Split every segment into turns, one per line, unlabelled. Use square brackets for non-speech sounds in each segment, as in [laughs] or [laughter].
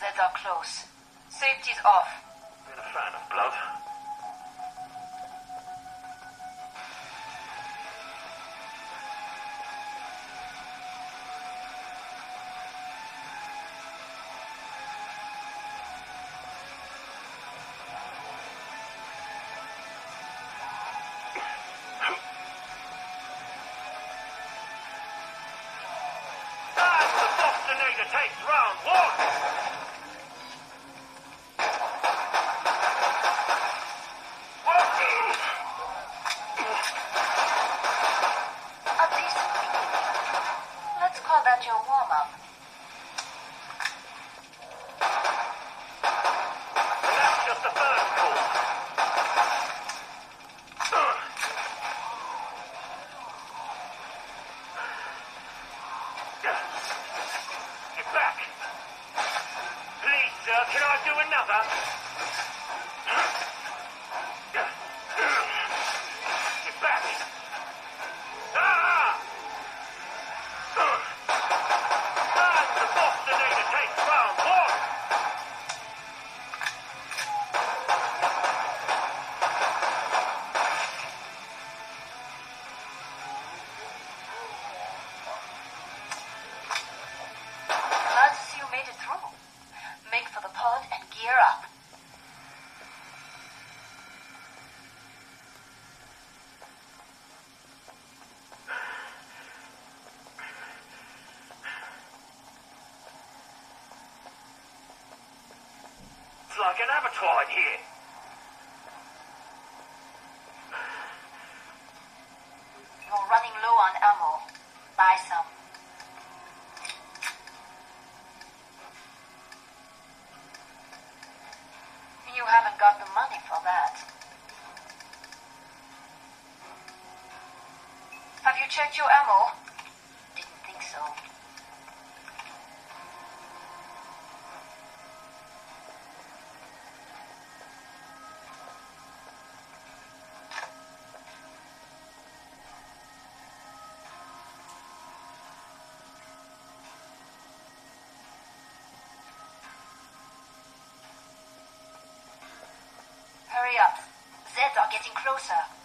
that are close. Safety's off.
Been a fan of blood.
Roger Warmup. Gear up.
It's like an abattoir in here.
check your ammo? Didn't think so. Hurry up. Zeds are getting closer.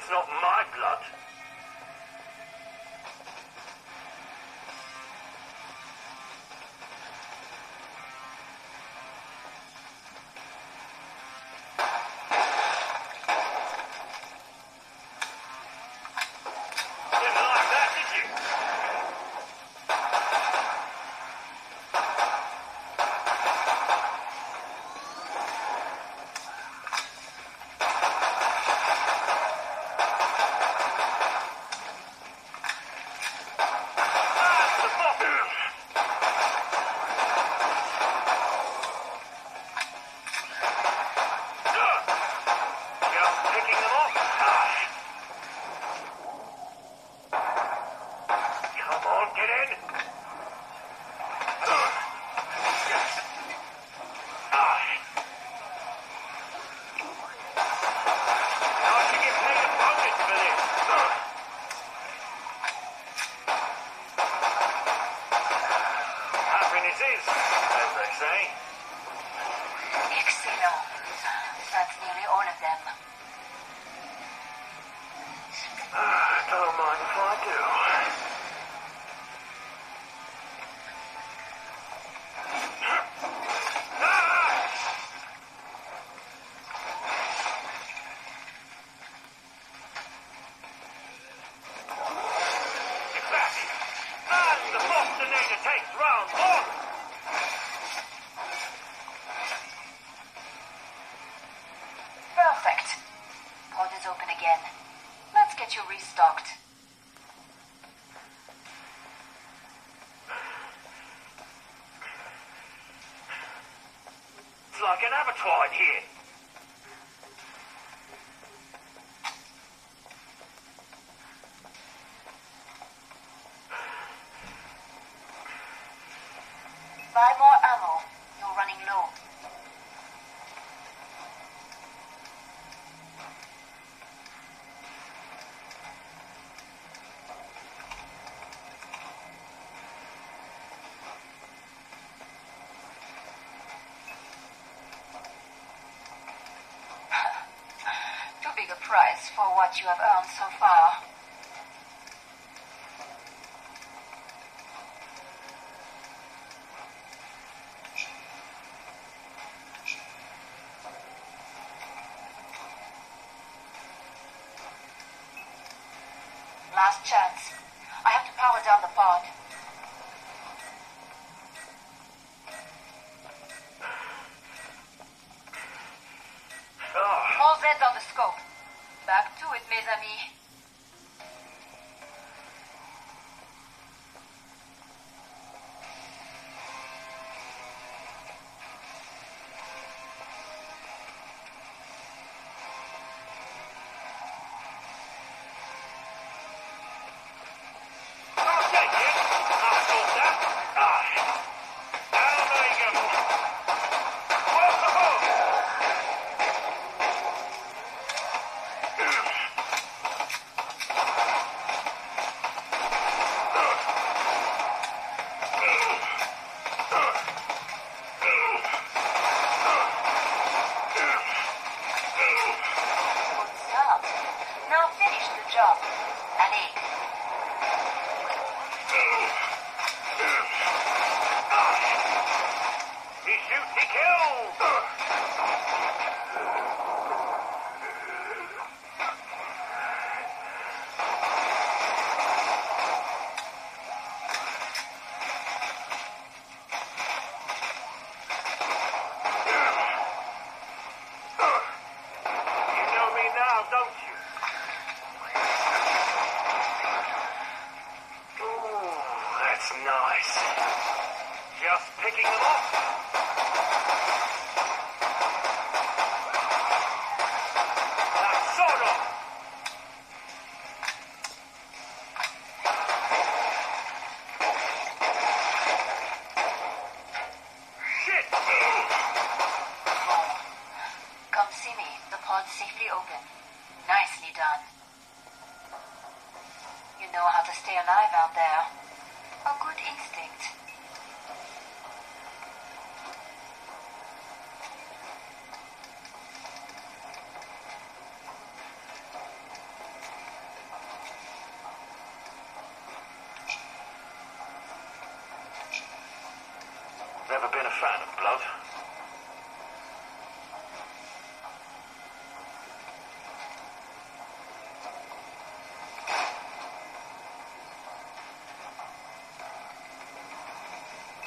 It's not my blood. man. [laughs] get you
restocked.
It's like an abattoir in here.
For what you have earned so far. Last chance. I have to power down the pod. To
nice. Just picking them up. That's sort. Shit!
Come see me. The pod's safely open. Nicely done. You know how to stay alive out there. A good instinct.
Never been a fan of blood.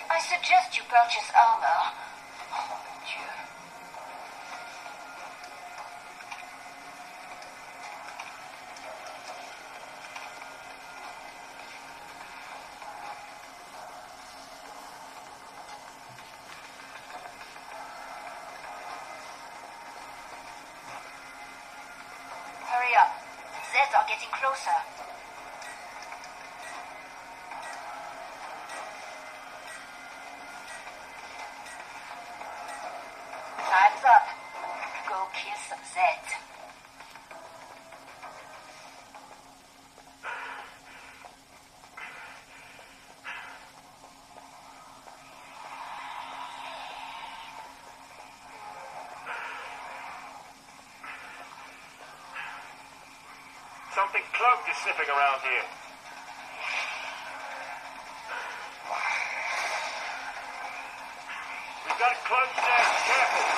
I suggest you purchase armor. Oh. Hurry up. Zeds are getting closer.
Something cloaked is sniffing around here. We've got it closed down. Careful.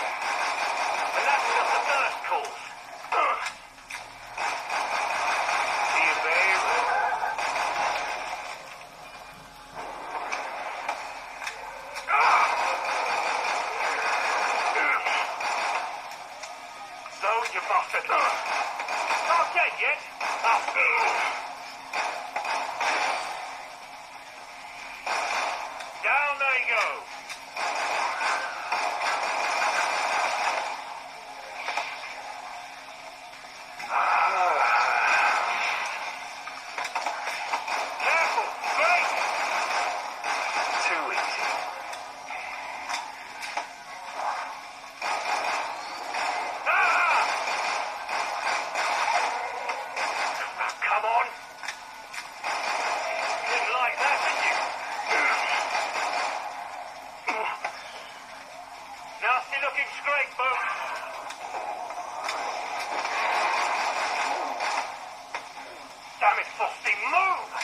looking straight, folks. Damn it, Frosty, move!